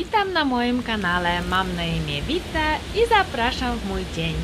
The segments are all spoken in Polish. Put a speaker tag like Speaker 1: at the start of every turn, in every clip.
Speaker 1: Witam na moim kanale, mam na imię Wita i zapraszam w mój dzień.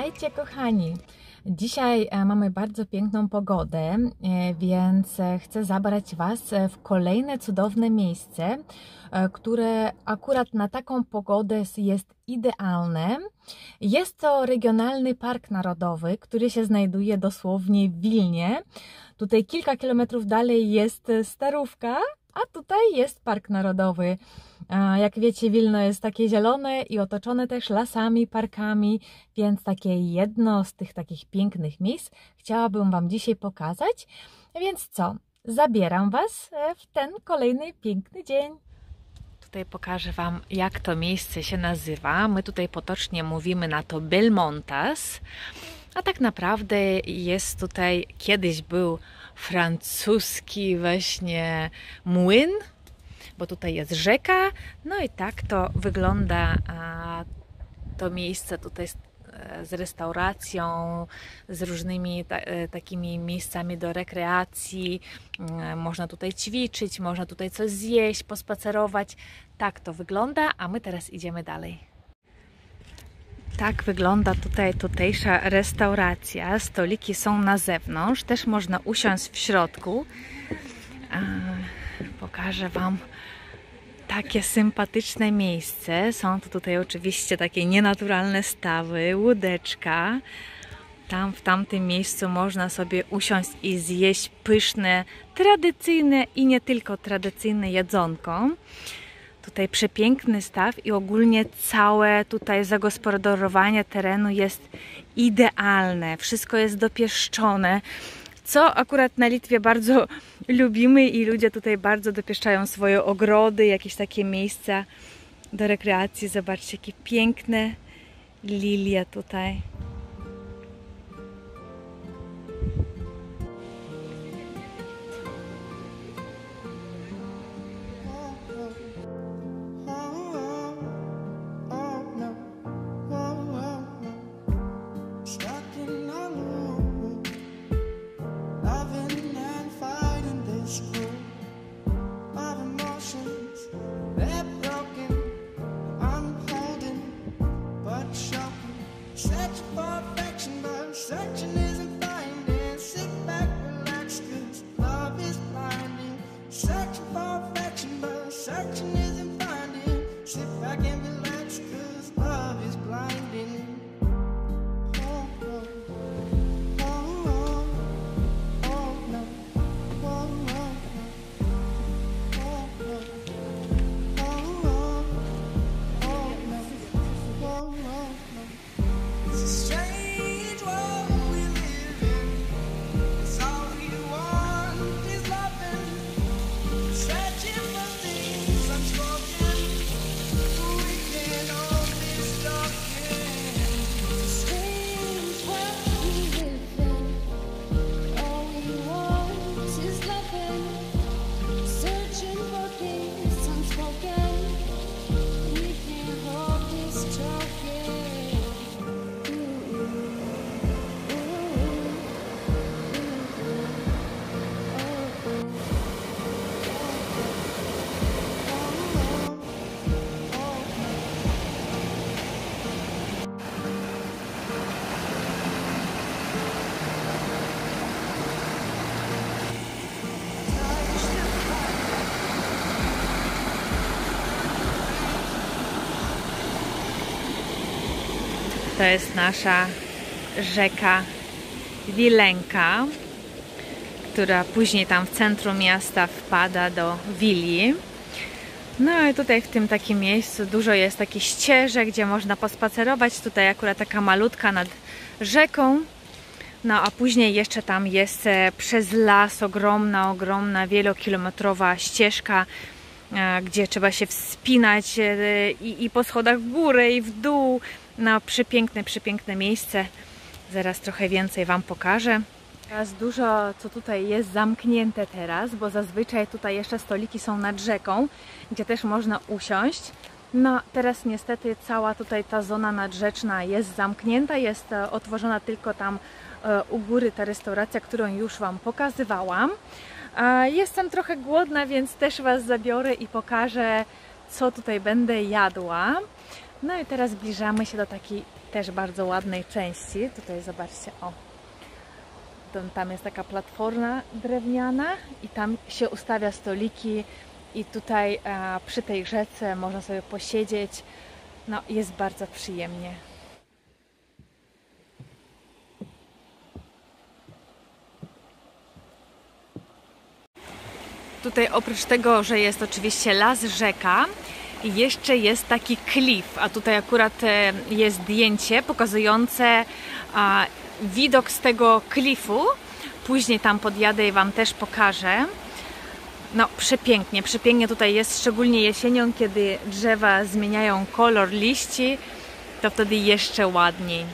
Speaker 2: Witajcie kochani. Dzisiaj e, mamy bardzo piękną pogodę, e, więc e, chcę zabrać Was w kolejne cudowne miejsce, które akurat na taką pogodę jest idealne. Jest to Regionalny Park Narodowy, który się znajduje dosłownie w Wilnie. Tutaj kilka kilometrów dalej jest Starówka, a tutaj jest Park Narodowy. Jak wiecie, Wilno jest takie zielone i otoczone też lasami, parkami, więc takie jedno z tych takich pięknych miejsc chciałabym Wam dzisiaj pokazać. Więc co? Zabieram Was e, w ten kolejny piękny dzień.
Speaker 1: Tutaj pokażę Wam, jak to miejsce się nazywa. My tutaj potocznie mówimy na to Belmontas, a tak naprawdę jest tutaj, kiedyś był francuski właśnie młyn, bo tutaj jest rzeka. No i tak to wygląda to miejsce tutaj e, z restauracją, z różnymi ta, e, takimi miejscami do rekreacji. Mm, można tutaj ćwiczyć, można tutaj coś zjeść, pospacerować. Tak to wygląda, a my teraz idziemy dalej. Tak wygląda tutaj tutejsza restauracja. Stoliki są na zewnątrz, też można usiąść w środku. Pokażę Wam takie sympatyczne miejsce. Są to tutaj oczywiście takie nienaturalne stawy, łódeczka. Tam w tamtym miejscu można sobie usiąść i zjeść pyszne, tradycyjne i nie tylko tradycyjne jedzonko. Tutaj przepiękny staw i ogólnie całe tutaj zagospodarowanie terenu jest idealne. Wszystko jest dopieszczone co akurat na Litwie bardzo lubimy i ludzie tutaj bardzo dopieszczają swoje ogrody, jakieś takie miejsca do rekreacji. Zobaczcie, jakie piękne lilie tutaj. To jest nasza rzeka Wilenka, która później tam w centrum miasta wpada do Wili. No i tutaj w tym takim miejscu dużo jest takich ścieżek, gdzie można pospacerować. Tutaj akurat taka malutka nad rzeką. No a później jeszcze tam jest e, przez las ogromna, ogromna, wielokilometrowa ścieżka
Speaker 2: e, gdzie trzeba się wspinać e, i, i po schodach w górę i w dół. No, przepiękne, przepiękne miejsce. Zaraz trochę więcej Wam pokażę. Teraz dużo co tutaj jest zamknięte teraz, bo zazwyczaj tutaj jeszcze stoliki są nad rzeką, gdzie też można usiąść. No teraz niestety cała tutaj ta zona nadrzeczna jest zamknięta, jest e, otworzona tylko tam e, u góry ta restauracja, którą już Wam pokazywałam. Jestem trochę głodna, więc też Was zabiorę i pokażę, co tutaj będę jadła. No i teraz zbliżamy się do takiej też bardzo ładnej części. Tutaj zobaczcie, o, tam jest taka platforma drewniana i tam się ustawia stoliki i tutaj e, przy tej rzece można sobie posiedzieć. No, jest bardzo przyjemnie. Tutaj oprócz tego, że jest oczywiście las, rzeka, jeszcze jest taki klif, a tutaj akurat e, jest zdjęcie pokazujące widok z tego klifu. Później tam podjadę i Wam też pokażę. No, przepięknie, przepięknie tutaj jest, szczególnie jesienią, kiedy drzewa zmieniają kolor liści, to wtedy jeszcze ładniej.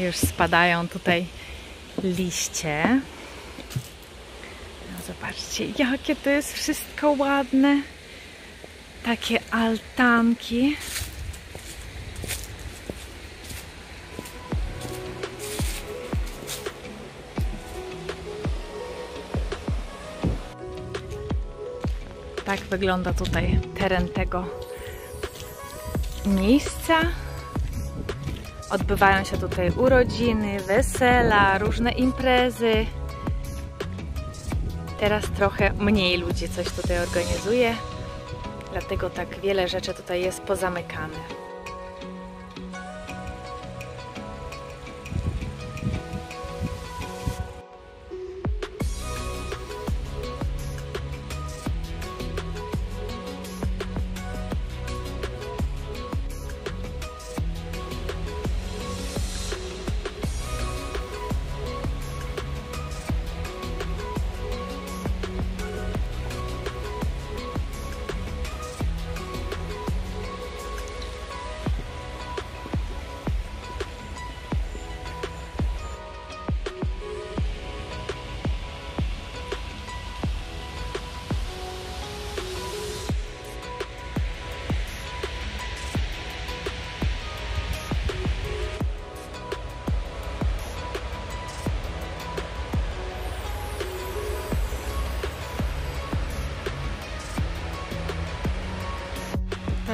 Speaker 2: Już spadają tutaj liście. No zobaczcie, jakie to jest wszystko ładne. Takie altanki. Tak wygląda tutaj teren tego miejsca. Odbywają się tutaj urodziny, wesela, różne imprezy. Teraz trochę mniej ludzi coś tutaj organizuje, dlatego tak wiele rzeczy tutaj jest pozamykane.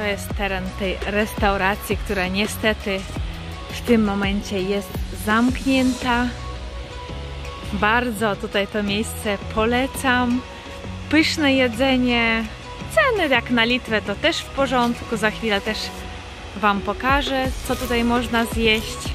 Speaker 2: Jest teren tej restauracji, która niestety w tym momencie jest zamknięta. Bardzo tutaj to miejsce polecam. Pyszne jedzenie, ceny jak na Litwę to też w porządku. Za chwilę też Wam pokażę, co tutaj można zjeść.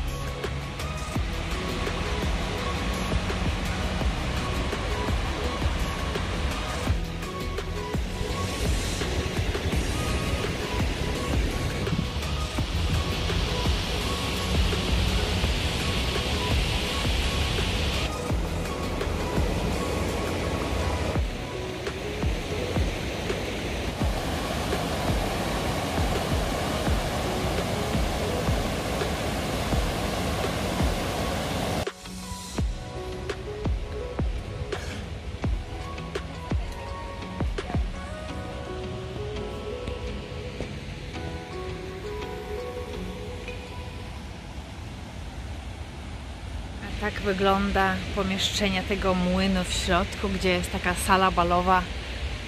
Speaker 2: Tak wygląda pomieszczenie tego młynu w środku, gdzie jest taka sala balowa.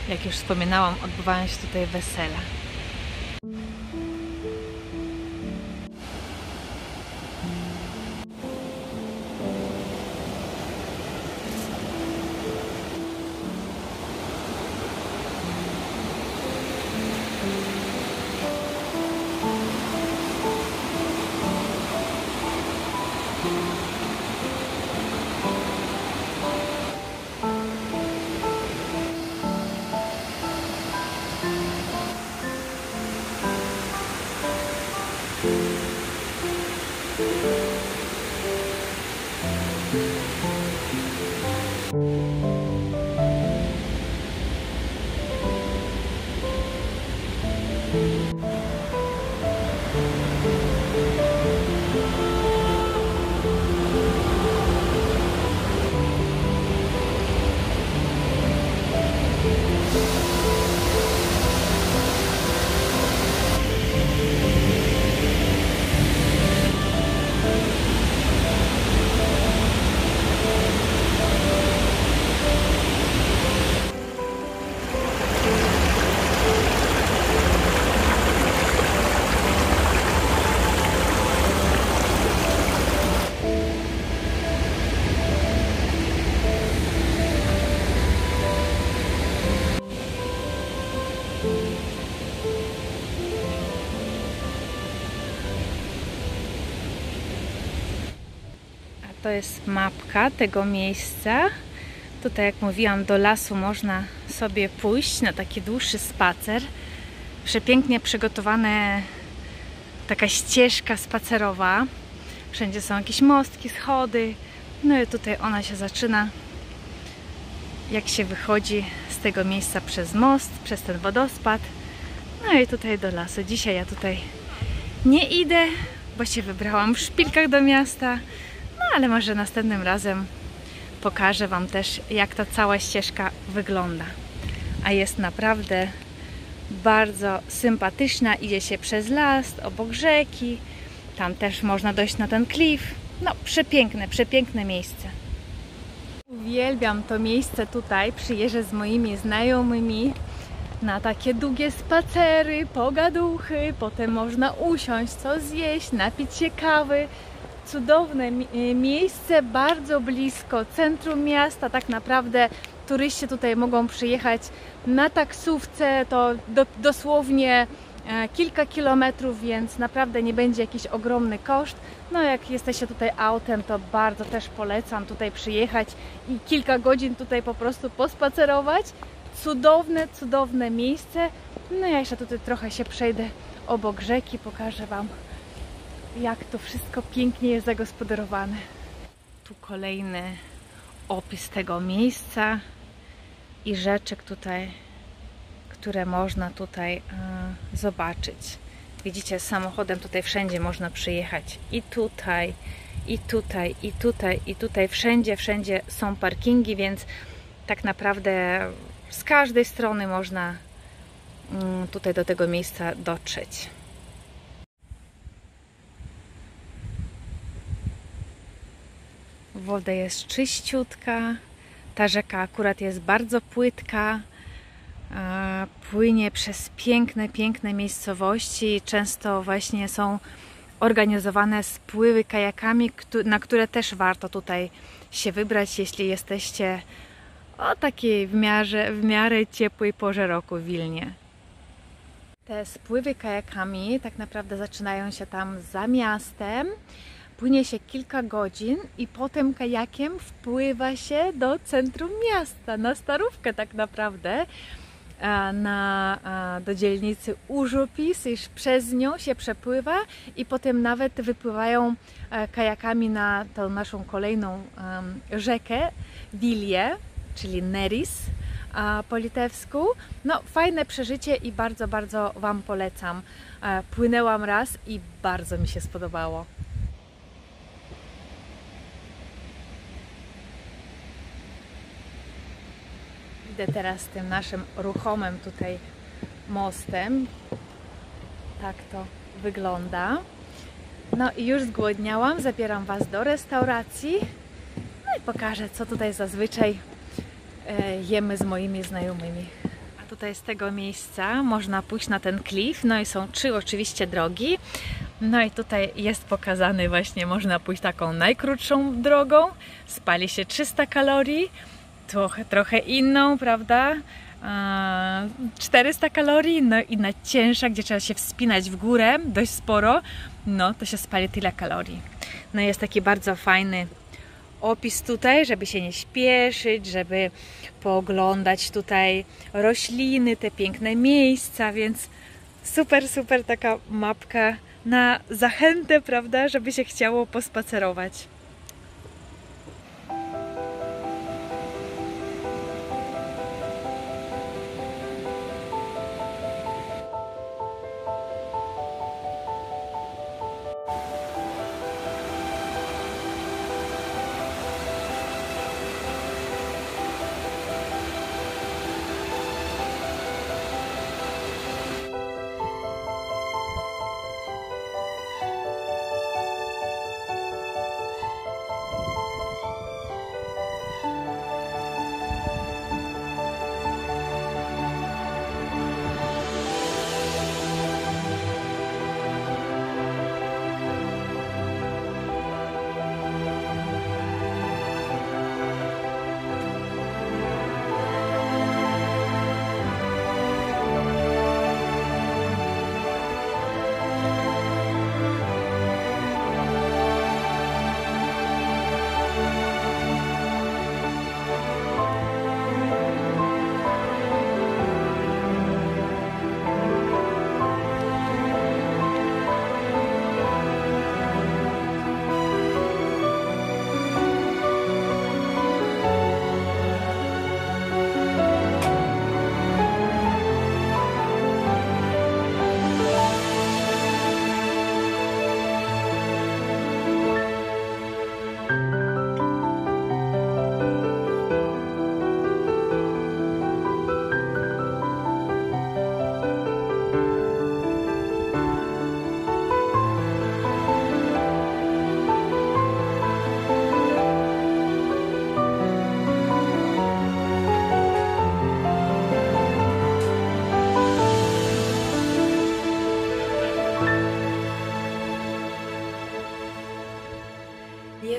Speaker 2: Jak już wspominałam, odbywają się tutaj wesela. To jest mapka tego miejsca. Tutaj, jak mówiłam, do lasu można sobie pójść na taki dłuższy spacer. Przepięknie przygotowane taka ścieżka spacerowa. Wszędzie są jakieś mostki, schody. No i tutaj ona się zaczyna. Jak się wychodzi z tego miejsca przez most, przez ten wodospad. No i tutaj do lasu. Dzisiaj ja tutaj nie idę, bo się wybrałam w szpilkach do miasta. Ale może następnym razem pokażę Wam też, jak ta cała ścieżka wygląda. A jest naprawdę bardzo sympatyczna. Idzie się przez las, obok rzeki. Tam też można dojść na ten klif. No, przepiękne, przepiękne miejsce. Uwielbiam to miejsce tutaj. Przyjeżdżę z moimi znajomymi na takie długie spacery, pogaduchy. Potem można usiąść, co zjeść, napić się kawy cudowne e, miejsce, bardzo blisko centrum miasta. Tak naprawdę turyści tutaj mogą przyjechać na taksówce, to do, dosłownie e, kilka kilometrów, więc naprawdę nie będzie jakiś ogromny koszt. No jak jesteście tutaj autem, to bardzo też polecam tutaj przyjechać i kilka godzin tutaj po prostu pospacerować. Cudowne, cudowne miejsce. No ja jeszcze tutaj trochę się przejdę obok rzeki, pokażę Wam jak to wszystko pięknie jest zagospodarowane. Tu kolejny opis tego miejsca i rzeczy tutaj, które można tutaj e, zobaczyć. Widzicie, samochodem tutaj wszędzie można przyjechać. I tutaj, i tutaj, i tutaj, i tutaj. Wszędzie, wszędzie są parkingi, więc tak naprawdę z każdej strony można mm, tutaj do tego miejsca dotrzeć. Woda jest czyściutka. Ta rzeka akurat jest bardzo płytka. Płynie przez piękne, piękne miejscowości. Często właśnie są organizowane spływy kajakami, na które też warto tutaj się wybrać, jeśli jesteście o takiej w miarę, w miarę ciepłej porze roku w Wilnie. Te spływy kajakami tak naprawdę zaczynają się tam za miastem Płynie się kilka godzin i potem kajakiem wpływa się do centrum miasta, na Starówkę tak naprawdę, na, do dzielnicy Użupis, iż przez nią się przepływa i potem nawet wypływają e, kajakami na tą naszą kolejną rzekę, Wilię, czyli Neris po litewsku. No, fajne przeżycie i bardzo, bardzo Wam polecam. E, płynęłam raz i bardzo mi się spodobało. Idę teraz tym naszym ruchomym tutaj mostem. Tak to wygląda. No i już zgłodniałam, zabieram Was do restauracji. No i pokażę, co tutaj zazwyczaj e, jemy z moimi znajomymi. A tutaj z tego miejsca można pójść na ten klif. No i są trzy oczywiście drogi. No i tutaj jest pokazany właśnie, można pójść taką najkrótszą drogą. Spali się 300 kalorii trochę, trochę inną, prawda? 400 kalorii, no i na cięższa, gdzie trzeba się wspinać w górę dość sporo, no to się spali tyle kalorii. No jest taki bardzo fajny opis tutaj, żeby się nie śpieszyć, żeby pooglądać tutaj rośliny, te piękne miejsca, więc super, super taka mapka na zachętę, prawda, żeby się chciało pospacerować.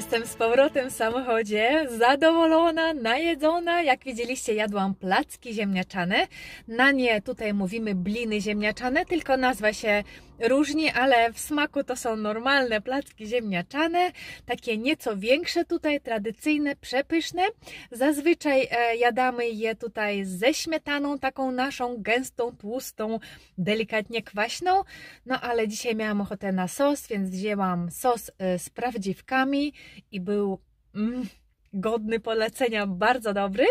Speaker 3: Jestem z powrotem w samochodzie, zadowolona, najedzona. Jak widzieliście, jadłam placki ziemniaczane. Na nie tutaj mówimy bliny ziemniaczane, tylko nazwa się różni, ale w smaku to są normalne placki ziemniaczane, takie nieco większe tutaj, tradycyjne, przepyszne. Zazwyczaj e, jadamy je tutaj ze śmietaną, taką naszą gęstą, tłustą, delikatnie kwaśną. No ale dzisiaj miałam ochotę na sos, więc wzięłam sos e, z prawdziwkami i był... Mm, godny polecenia, bardzo dobry.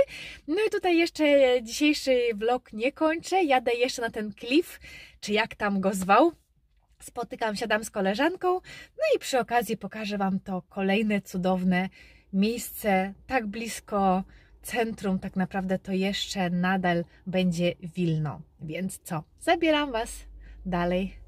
Speaker 3: No i tutaj jeszcze dzisiejszy vlog nie kończę, jadę jeszcze na ten klif, czy jak tam go zwał, spotykam, siadam z koleżanką, no i przy okazji pokażę Wam to kolejne cudowne miejsce, tak blisko centrum, tak naprawdę to jeszcze nadal będzie Wilno. Więc co, zabieram Was dalej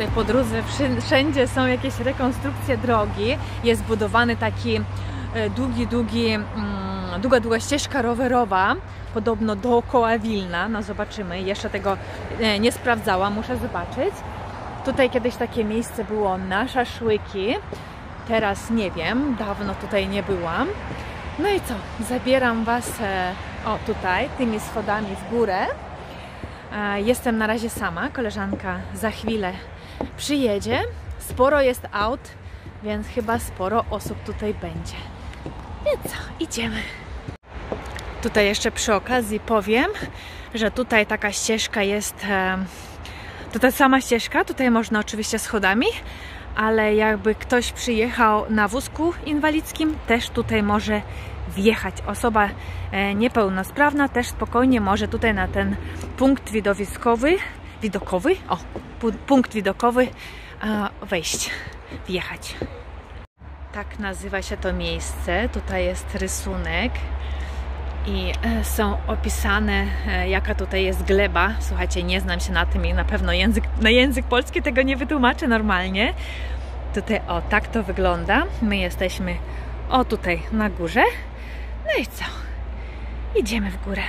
Speaker 2: tutaj po drodze wszędzie są jakieś rekonstrukcje drogi. Jest budowany taki e, długi, długi, mm, długa, długa ścieżka rowerowa, podobno dookoła Wilna. No zobaczymy, jeszcze tego e, nie sprawdzałam, muszę zobaczyć. Tutaj kiedyś takie miejsce było na szaszłyki, teraz nie wiem, dawno tutaj nie byłam. No i co, zabieram Was e, o tutaj, tymi schodami w górę. Jestem na razie sama, koleżanka za chwilę przyjedzie. Sporo jest aut, więc chyba sporo osób tutaj będzie. Więc co, idziemy. Tutaj jeszcze przy okazji powiem, że tutaj taka ścieżka jest, to ta sama ścieżka, tutaj można oczywiście schodami, ale jakby ktoś przyjechał na wózku inwalidzkim, też tutaj może wjechać. Osoba e, niepełnosprawna też spokojnie może tutaj na ten punkt widowiskowy widokowy, o, punkt widokowy wejść, wjechać. Tak nazywa się to miejsce. Tutaj jest rysunek i e, są opisane, e, jaka tutaj jest gleba. Słuchajcie, nie znam się na tym i na pewno język, na język polski tego nie wytłumaczę normalnie. Tutaj, o, tak to wygląda. My jesteśmy, o, tutaj na górze. No i co? Idziemy w górę.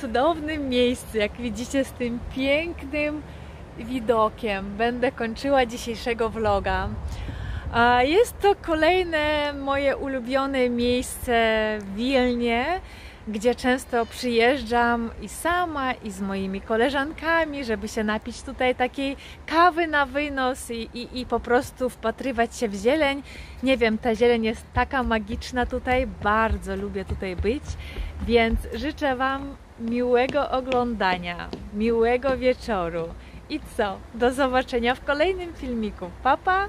Speaker 2: Cudownym miejscu, jak widzicie, z tym pięknym widokiem będę kończyła dzisiejszego vloga. Jest to kolejne moje ulubione miejsce w Wilnie, gdzie często przyjeżdżam i sama, i z moimi koleżankami, żeby się napić tutaj takiej kawy na wynos i, i, i po prostu wpatrywać się w zieleń. Nie wiem, ta zieleń jest taka magiczna tutaj, bardzo lubię tutaj być, więc życzę Wam miłego oglądania, miłego wieczoru I co? Do zobaczenia w kolejnym filmiku. Pa, pa!